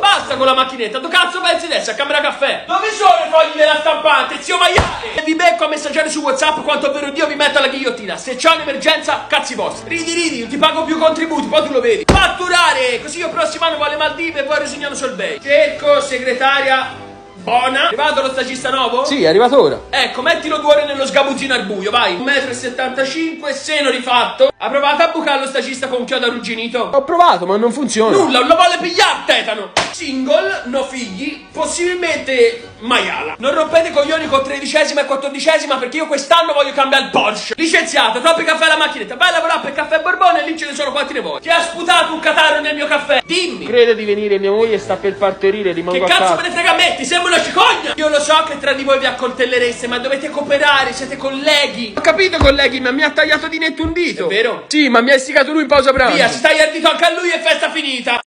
Basta con la macchinetta, dove cazzo pensi adesso? A camera caffè? Dove sono i fogli della stampante, zio maiale? E vi becco a messaggiare su WhatsApp quanto vero Dio vi metto alla ghigliottina. Se c'è un'emergenza, cazzi vostri. Ridi, ridi, non ti pago più contributi, poi tu lo vedi. Fatturare! Così io prossimo anno vado alle Maldive e poi resignano sul bay. Cerco segretaria Buona. È arrivato lo stagista nuovo? Sì, è arrivato ora. Ecco, mettilo due ore nello sgabuzzino al buio, vai. 1,75 m, seno rifatto. Ha provato a bucare lo stagista con un chiodo arrugginito? Ho provato, ma non funziona. Nulla, non lo vuole pigliare, tetano. Single, no figli, possibilmente maiala. Non rompete coglioni con tredicesima e quattordicesima perché io quest'anno voglio cambiare il Porsche. Licenziato, troppi caffè alla macchinetta. Vai a lavorare per caffè Borbone e lì ce ne sono quanti ne vuoi. Ti ha sputato un catarro nel mio caffè. Dimmi. Crede di venire mia moglie sta per partorire, rimango Che cazzo me ne frega a me? Ti sembra una cicogna? Io lo so che tra di voi vi accoltellereste, ma dovete cooperare, siete colleghi. Ho capito, colleghi, ma mi ha tagliato di netto un dito. È vero? Sì, ma mi ha esticato lui in pausa pranzo. Via, ci stai al dito anche a lui e festa finita.